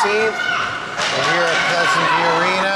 19th. We're here at Pleasant View Arena.